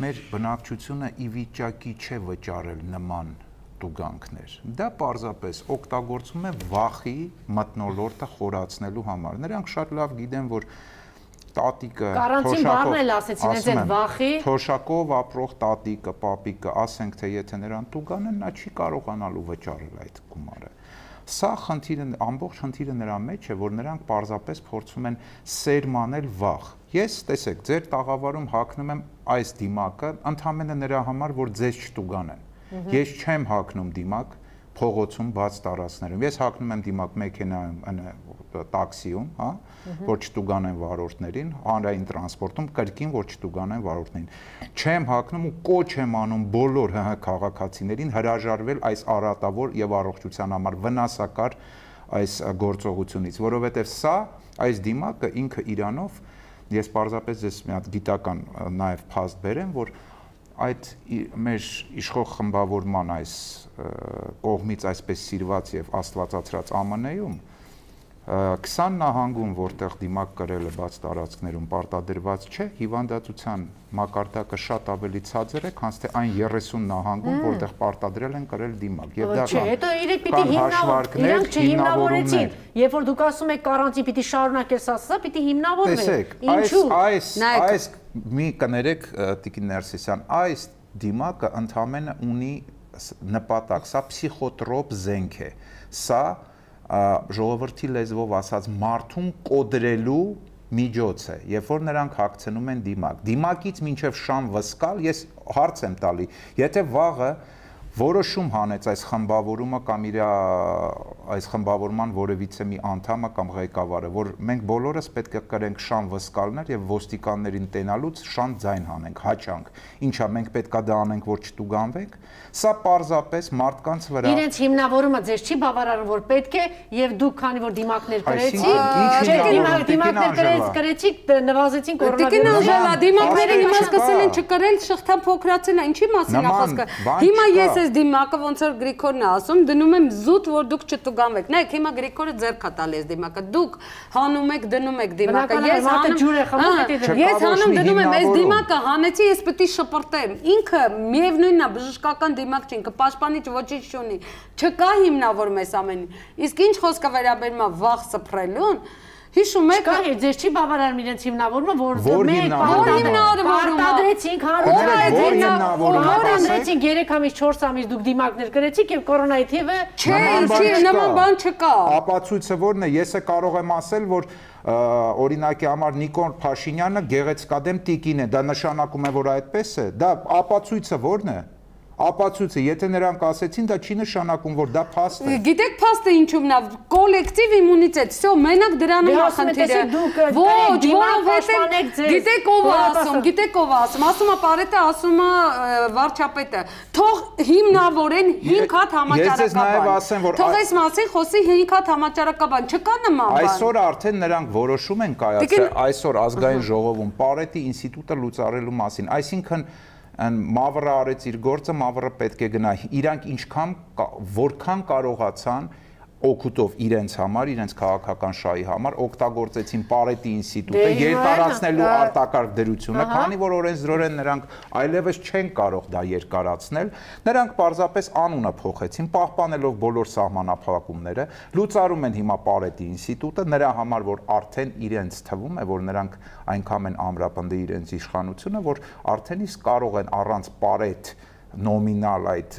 մեր բնակչությունը ի վիճակի չէ վճարել նման տուգանքներ։ Դա պարզապես օգտագործում է վախի մտնոլորտը խորացնելու համար։ Նրանք շատ լավ գիտեն, որ տատիկը
Կարանտին բառն էլ ասեցին,
ասում
այդ վախի-
թոշակով ապրող տատիկը, պապիկը, ասենք թե եթե նրան տուգանեն, նա չի կարողանալու վճարել այդ գումարը։ Սա խնդիրը ամբողջ խնդիրը նրա մեջ է, որ նրանք պարզապես փորձում են սերմանել վախ։ Ես, տեսեք, ձեր տաղավարում հակնում եմ այս դիմակը ընդամենը նրա համար, որ ձեզ չտուգանեն։ Ես չեմ հակնում դիմակ փողոցում բաց տարածներում։ Ես հակնում եմ դիմակ մեքենայում, տաքսիում, հա, որ չտուգանեն վարորդներին, հանրային տրանսպորտում կրկին որ չտուգանեն վարորդներին։ Չեմ հակնում ու կոչ եմ անում բոլոր ՀՀ քաղաքացիներին հրաժարվել այս առատավոր եւ առողջության համար վնասակար այս գործողությունից, որովհետեւ սա այս դիմակը ինքը իրանով ես պարզապես ես մի հատ գիտական նաեւ փաստ բերեմ, որ այդ մեր իշխող խմբավորման այս կողմից այսպես սիրված եւ աստվածացրած ԱՄՆ-ում 20 նահանգում, որտեղ դիմակ կրելը բաց տարածքներում պարտադրված չէ, հիվանդացության մակարդակը շատ ավելի ցածր է, քան թե այն 30 նահանգում, որտեղ պարտադրել են կրել դիմակ։ Եվ դա
Չէ, հետո իրենք պիտի
կան
հիմնավոր,
հաշվարկներ,
իրանք չհիմնավորեցին։ Երբ որ դուք ասում եք կարանտին պիտի շարունակել սա, սա պիտի հիմնավորվի։
Տեսեք, այս այս այս մի կներեք Տիկին Ներսիսյան, այս դիմակը ընդամենը ունի նպատակ, սա փսիխոտրոպ զենք է։ Սա ժողովրդի լեզվով ասած մարդուն կոդրելու միջոց է, երբ որ նրանք հակցնում են դիմակ։ Դիմակից մինչև շան վսկալ ես հարց եմ տալի, եթե վաղը որոշում հանեց այս խմբավորումը կամ իր այս խմբավորման որևիցե մի անդամը կամ ղեկավարը, որ մենք բոլորս պետք է կրենք շան վսկալներ եւ ոստիկաններին տենալուց շան ձայն հանենք, հաճանք։ Ինչա մենք պետքա դա անենք, որ չտուգանվենք։ Սա պարզապես մարդկանց վրա
Իրենց հիմնավորումը ձեզ չի բավարարում, որ պետք է եւ դուք քանի որ դիմակներ կրեցիք, դիմակներ
Տիկին
կրեց, կրեցիք, նվազեցին
Տիկին
կորոնավիրուսը։
Անժելա, դիմակները հիմա սկսել են չկրել, շղթան փոքրացել է, ինչի մասին է խոսքը։ Հիմա ես այս դիմակը ոնց որ Գրիգորն է ասում, դնում եմ զուտ, որ դուք չտուգանվեք։ Նայեք, հիմա Գրիգորը ձեռք է տալիս դիմակը։ Դուք հանում եք, դնում եք դիմակը։
Ես հանում ջուր է խմում,
Ես հանում դնում եմ այս դիմակը հանեցի, ես պետք է շպրտեմ։ Ինքը միևնույնն է, բժշկական դիմակ չի, ինքը պաշտպանիչ ոչինչ չունի։ Չկա հիմնավորում այս ամենին։ Իսկ ինչ խոսքը վերաբերում է վախ սփռելուն, հիշում եք
Կա է, ձեզ չի բավարարում իրենց հիմնավորումը, որ մեկ պարտադրեցինք
Ո՞ր է, ո՞ր հիմնավորումը,
Պարտադրեցինք 3 ամիս 4 ամիս դուք դիմակներ գրեցիք եւ կորոնայի թիվը
Չէ,
Նման բան
չի,
չկա։
նման բան չկա։
Ապացույցը ո՞րն է։ Ես է կարող եմ ասել, որ օրինակի համար Նիկոլ Փաշինյանը գեղեցկադեմ տիկին է։ Դա նշանակում է, որ այդպես է։ Դա ապացույցը ո՞րն է Ապացույցը, եթե նրանք ասեցին, դա չի նշանակում, որ դա փաստ է։
Գիտեք փաստը ինչումն է, կոլեկտիվ իմունիտետ։ Всё, մենակ դրանում
Դե
է
ասում եք,
խնդիրը։
տեսեք, դուք
Ոչ,
դիմակ
որովհետև
պաշտպանեք ձեզ։
գիտեք ով է
Որովհետև
ասում,
ասում-
գիտեք ով է ասում, ասում է Պարետը, ասում է ը, վարչապետը։ Թող հիմնավորեն 5 հատ
Ես ձեզ նաև
համաճարակաբան։
ասեմ, որ
Թող
ա-
այս մասին խոսի 5 հատ համաճարակաբան, չկա նման բան։
Այսօր արդեն նրանք որոշում են կայացրել
Տիկին-
այսօր ազգային ժողովում Պարետի ինստիտուտը լուծարելու մասին։ Այսինքն այն Մավրը արեց իր գործը, Մավրը պետք է գնա։ Իրանք ինչքան կա- որքան կարողացան օգուտով իրենց համար, իրենց քաղաքական շահի համար օգտագործեցին Պարետի ինստիտուտը
Դե
երկարացնելու արտակարգ դրությունը, քանի որ օրենսդրորեն նրանք այլևս չեն կարող դա երկարացնել, նրանք պարզապես անունը փոխեցին, պահպանելով բոլոր սահմանափակումները, լուծարում են հիմա Պարետի ինստիտուտը, նրա համար որ արդեն իրենց թվում է, որ նրանք այնքան են ամրապնդի իրենց իշխանությունը, որ արդեն իսկ կարող են առանց Պարետ նոմինալ այդ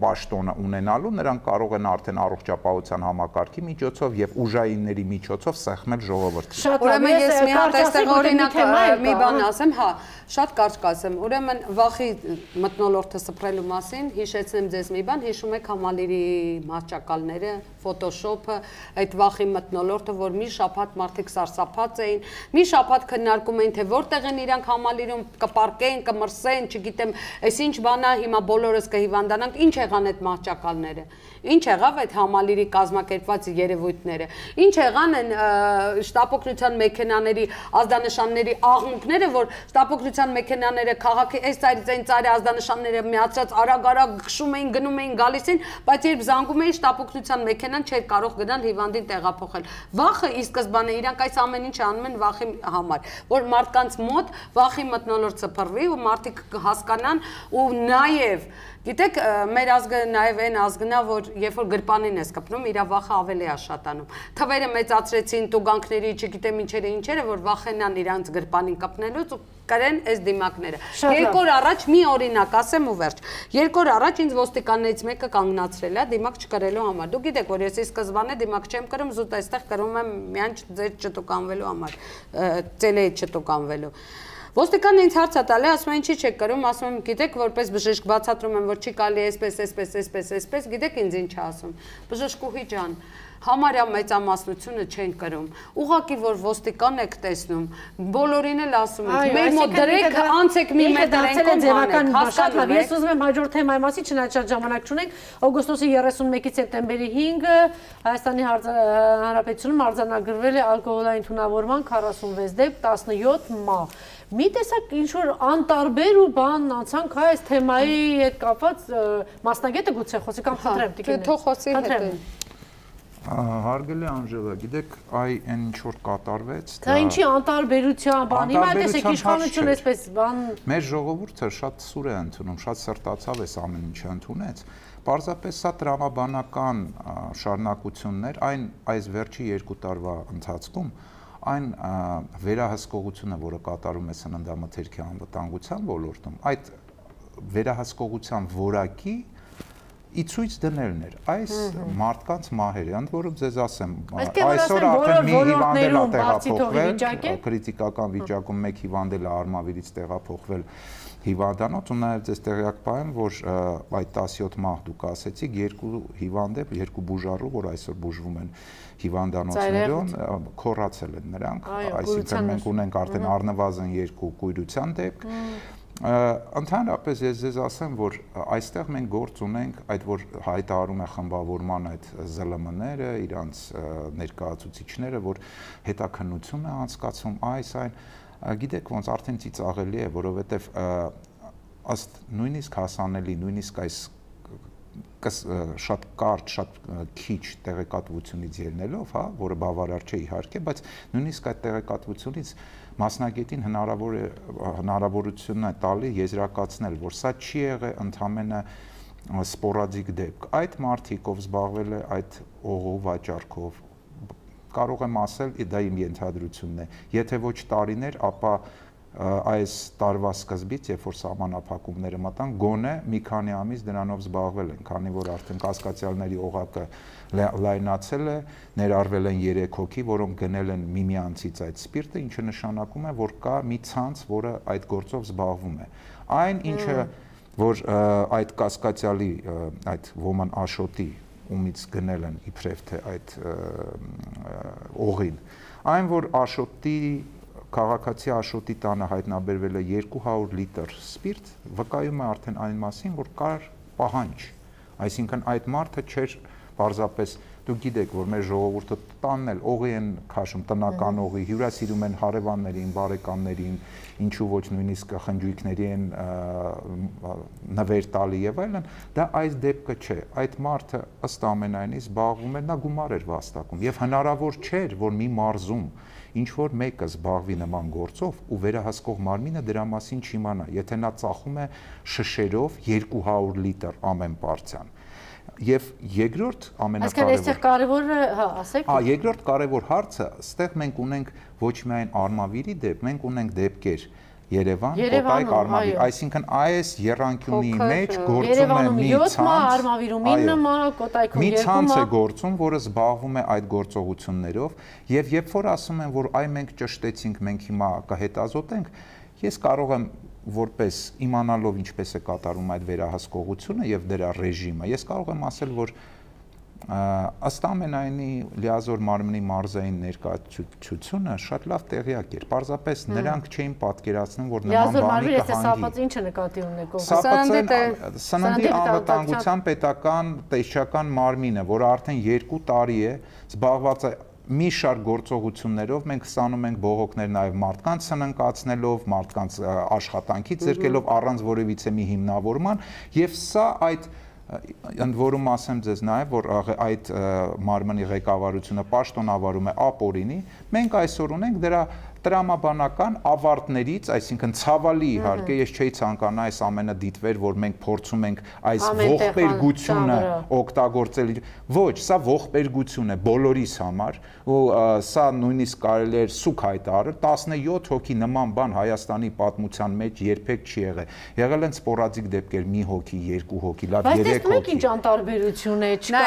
պաշտոնը ունենալու նրանք կարող են արդեն առողջապահության համակարգի միջոցով եւ ուժայինների միջոցով սեղմել ժողովրդին։
Օրեմն ես մի հատ այստեղ օրինակ մի բան
հա։
ասեմ, հա, շատ կարճ կասեմ։ Ուրեմն վախի մտնոլորտը սփռելու մասին հիշեցնեմ ձեզ մի բան, հիշում եք համալիրի մահճակալները, Photoshop-ը, այդ վախի մտնոլորտը, որ մի շաբաթ մարդիկ սարսափած էին, մի շաբաթ քննարկում էին, թե որտեղ են իրանք համալիրում կպարկեն, կմրսեն, չգիտեմ, այս ինչ բան է, հիմա բոլորս կհիվանդանանք, ինչ եղան այդ մահճակալները։ Ինչ եղավ այդ համալիրի կազմակերպված երևույթները։ Ինչ եղան ը, շտապօգնության մեքենաների ազդանշանների աղմուկները, որ շտապօգնության մեքենաները քաղաքի այս ծայրից այն ծայրը ազդանշանները միացած արագ-արագ քշում էին, գնում էին, գալիս էին, բայց երբ զանգում էին շտապօգնության մեքենան չէր կարող գնալ հիվանդին տեղափոխել։ Վախը ի սկզբանե իրանք այս ամեն ինչ անում են վախի համար, որ մարդկանց մոտ վախի մտնոլորտ սփռվի ու մարդիկ հասկանան ու նաև Գիտեք, մեր ազգը նաև այն ազգն է, որ երբ որ գրպանին ես կպնում, իր վախը ավելի է շատանում։ Թվերը մեծացրեցին տուգանքների, չգիտեմ ինչերը, ինչերը, որ վախենան իրանց գրպանին կպնելուց ու կրեն այս դիմակները։ Երկու օր առաջ մի օրինակ ասեմ ու վերջ։ Երկու օր առաջ ինձ ոստիկաններից մեկը կանգնացրել է դիմակ չկրելու համար։ Դուք գիտեք, որ ես ի սկզբանե դիմակ չեմ կրում, զուտ այստեղ կրում եմ միայն ձեր չտուկանվելու համար, ծելեի չտուկանվելու։ Ոստիկանը ինձ հարց է տալի, ասում է ինչի չեք կրում, ասում եմ, գիտեք, որպես բժիշկ բացատրում եմ, որ չի կարելի այսպես, այսպես, այսպես, այսպես, գիտեք ինձ ինչ ասում։ Բժշկուհի ջան, համարյա մեծամասնությունը չեն կրում։ Ուղղակի որ ոստիկան եք տեսնում, բոլորին էլ ասում եք, մեր մոտ դրեք, անցեք մի մետր ենքում
ձևական
հանեք,
շատ լավ։
հասկանում
Ես ուզում եմ հաջորդ թեմայի մասին չնայած շատ ժամանակ չունենք, օգոստոսի 31-ից սեպտեմբերի 5-ը Հայաստանի Հանրապետությունում արձանագրվել է ալկոհոլային թունավորման 46 դեպք, 17 մահ։ Մի տեսակ ինչ որ անտարբեր ու բան անցանք հա այս թեմայի հետ կապված մասնագետը գուցե խոսի կամ խնդրեմ տիկիններ։
Թող խոսի հետո։
Հարգելի Անժելա, գիտեք, այ այն ինչ որ կատարվեց,
Դա ինչի անտարբերության բան։ Հիմա տեսեք իշխանություն էսպես բան
Մեր ժողովուրդը շատ սուր է ընդունում, շատ սրտացավ էս ամեն ինչը ընդունեց։ Պարզապես սա տրամաբանական շարունակություններ, այն այս վերջի երկու տարվա ընթացքում այն վերահսկողությունը, որը կատարում է սննդամթերքի անվտանգության ոլորտում, այդ վերահսկողության որակի ի ցույց դնելն էր այս մարդկանց մահերը ընդ որում ձեզ ասեմ այսօր արդեն մի հիվանդել է տեղափոխվել քրիտիկական վիճակում մեկ հիվանդել է արմավիրից տեղափոխվել հիվանդանոց ու նաև ձեզ տեղյակ պահեմ, որ այդ 17 մահ դուք ասեցիք, երկու հիվանդ է, երկու բուժարու, որ այսօր բուժվում են հիվանդանոցներում, ը, քորացել են նրանք, այսինքն մենք ունենք արդեն առնվազն երկու կույրության դեպք։ Ընդհանրապես ես ձեզ ասեմ, որ այստեղ մենք գործ ունենք այդ որ հայտարարում է խմբավորման այդ ԶԼՄ-ները, իրանց ներկայացուցիչները, որ հետաքննություն է անցկացում այս այն ը, գիտեք ոնց արդեն ծիծաղելի է, որովհետև ըստ նույնիսկ հասանելի, նույնիսկ այս շատ կարճ, շատ քիչ տեղեկատվությունից ելնելով, հա, որը բավարար չէ իհարկե, բայց նույնիսկ այդ տեղեկատվությունից մասնագետին հնարավոր է հնարավորությունն է տալի եզրակացնել, որ սա չի եղել ընդամենը սպորադիկ դեպք։ Այդ մարդիկ, ով զբաղվել է այդ օղու վաճառքով, կարող եմ ասել, դա իմ ենթադրությունն է, եթե ոչ տարիներ, ապա այս տարվա սկզբից, երբ որ սահմանափակումները մտան, գոնե մի քանի ամիս դրանով զբաղվել են, քանի որ արդեն կասկածյալների օղակը լայնացել է, ներառվել են 3 հոգի, որոնք գնել են միմյանցից այդ սպիրտը, ինչը նշանակում է, որ կա մի ցանց, որը այդ գործով զբաղվում է։ Այն, ինչը որ այդ կասկածյալի այդ ոման Աշոտի ումից գնել են իբրև թե այդ օղին այն որ Աշոտի քաղաքացի Աշոտի տանը հայտնաբերվել է 200 լիտր սպիրտ, վկայում է արդեն այն մասին, որ կար պահանջ։ Այսինքն այդ մարդը չէր պարզապես դուք գիտեք, որ մեր ժողովուրդը տանն էլ օղի են քաշում, տնական օղի, հյուրասիրում են հարևաններին, բարեկամներին, ինչու ոչ նույնիսկ խնջույքների են նվեր տալի եւ այլն, դա այս դեպքը չէ։ Այդ մարդը ըստ ամենայնի զբաղվում էր, նա գումար էր վաստակում եւ հնարավոր չէր, որ մի մարզում ինչ որ մեկը զբաղվի նման գործով ու վերահսկող մարմինը դրա մասին չիմանա, եթե նա ծախում է շշերով 200 լիտր ամեն պարծան Եվ երկրորդ ամենակարևոր
Այսինքն այստեղ կարևորը, հա, ասեք։
Հա, երկրորդ կարևոր հարցը, այստեղ մենք ունենք ոչ միայն արմավիրի դեպք, մենք ունենք դեպքեր. Երևան, Կոտայք, Արմավիր, այսինքն այս երանկյունի մեջ գործում է մի ցանց,
Արմավիրում 9 մա, Կոտայքում 2 մա։
Մի ցանց է գործում, որը զբաղվում է այդ գործողություններով, եւ երբ որ ասում են, որ այ մենք ճշտեցինք, մենք հիմա կհետազոտենք, ես կարող եմ որպես իմանալով ինչպես է կատարում այդ վերահսկողությունը եւ դրա ռեժիմը, ես կարող եմ ասել, որ ըստ ամենայնի լիազոր մարմնի մարզային ներկայացությունը շատ լավ տեղյակ էր։ Պարզապես նրանք չէին պատկերացնում, որ նման բանի
կհանգի։ Սապած ինչը նկատի ունեք ով։
Սապածը սննդի անվտանգության պետական տեսչական մարմինը, որը արդեն 2 տարի է զբաղված է մի շարք գործողություններով մենք ստանում ենք բողոքներ նաև մարդկանց սննկացնելով, մարդկանց աշխատանքից զրկելով առանց որևիցե մի հիմնավորման եւ սա այդ ընդ որում ասեմ ձեզ նաև որ այդ մարմնի ղեկավարությունը պաշտոնավարում է ապօրինի մենք այսօր ունենք դրա տրամաբանական ավարտներից, այսինքն ցավալի իհարկե, ես չէի ցանկանա այս ամենը դիտվեր, որ մենք փորձում ենք այս ողբերգությունը օգտագործել։ Ոչ, սա ողբերգություն է բոլորիս համար, ու սա նույնիսկ կարելի է սուկ հայտարարել 17 հոգի նման բան Հայաստանի պատմության մեջ երբեք չի եղել։ Եղել են սպորադիկ դեպքեր՝ մի հոգի, երկու հոգի, լավ 3 հոգի։
Բայց տեսնում եք ինչ անտարբերություն է, չկա։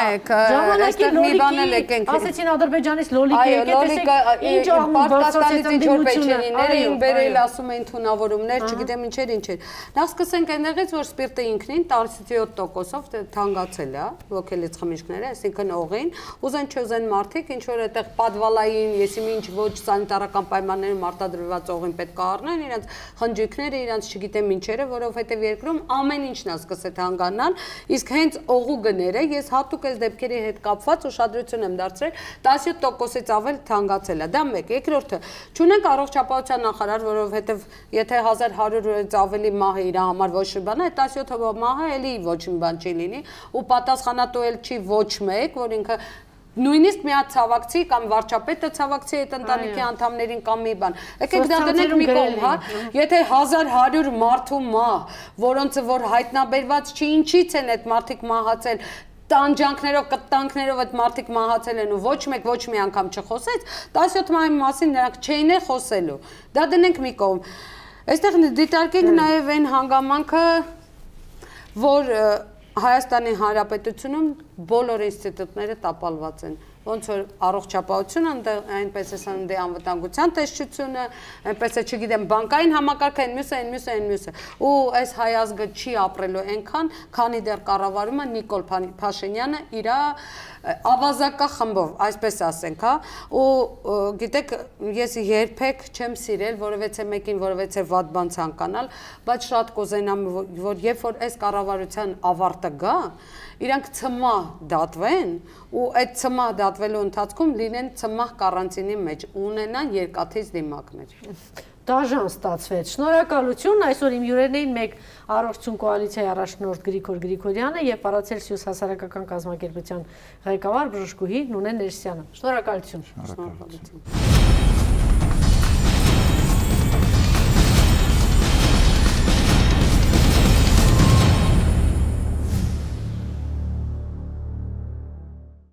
էլ եկենք։
Ասեցին Ադրբեջանից լոլիկ եկեք, տեսեք ինչ
անում Չորպեչենիներին բերել, ասում էին թունավորումներ, չգիտեմ ինչեր ինչեր։ Նախ սկսենք այնտեղից, որ սպիրտը ինքնին 17%-ով թանկացել է, ոգելից խմիչքները, այսինքն օղին, ուզեն չուզեն մարդիկ, ինչ որ այդտեղ падվալային, եսի ինչ ոչ սանիտարական պայմաններում արտադրված օղին պետք է առնեն, իրենց խնջույքները, իրենց չգիտեմ ինչերը, որովհետև երկրում ամեն ինչն է սկսել թանկանալ, իսկ հենց օղու գները ես հատուկ այս դեպքերի հետ կապված ուշադրություն եմ դարձրել 17%-ից ավել թանկացել է։ Դա մեկ, երկրորդը, ճունե Չունենք առողջապահության նախարար, որովհետև եթե 1100-ից ավելի մահը իր համար ոչ մի բան է, 17 մահը էլի ոչ մի բան չի լինի ու պատասխանատու էլ չի ոչ մեկ, որ ինքը նույնիսկ մի հատ ցավակցի կամ վարչապետը ցավակցի այդ ընտանիքի անդամներին կամ մի բան։ Եկեք դա դնենք մի կողմ, հա։ Եթե 1100 մարդու մահ, որոնց որ հայտնաբերված չի, ինչից են այդ մարդիկ մահացել, տանջանքներով, կտանքներով այդ մարդիկ մահացել են ու ոչ մեկ ոչ մի անգամ չխոսեց, 17 մայի մասին նրանք չէին է խոսելու։ Դա դնենք մի կողմ։ Այստեղ դիտարկենք նաև այն հանգամանքը, որ Հայաստանի Հանրապետությունում բոլոր ինստիտուտները տապալված են ոնց որ առողջապահությունը այնպես է սննդի անվտանգության տեսչությունը, այնպես է, չգիտեմ, բանկային համակարգը, այն մյուսը, այն մյուսը, այն մյուսը։ Ու այս հայազգը չի ապրելու այնքան, քանի դեռ կառավարումը Նիկոլ Փաշինյանը իր ավազակա խմբով, այսպես ասենք, հա, ու գիտեք, ես երբեք չեմ սիրել որևէցե մեկին որևէցե վատ բան ցանկանալ, բայց շատ կուզենամ, որ երբ որ այս կառավարության ավարտը գա, իրանք ցմա դատվեն ու այդ ցմա դատվելու ընթացքում լինեն ցմահ կարանտինի մեջ, ունենան երկաթից դիմակներ։
Դաժան ստացվեց։ Շնորհակալություն։ Այսօր իմ հյուրերն էին մեկ առողջություն կոալիցիայի առաջնորդ Գրիգոր Գրիգորյանը եւ Պարացելսիուս հասարակական կազմակերպության ղեկավար բժշկուհի Նունե Ներսյանը։ Շնորհակալություն։
Շնորհակալություն։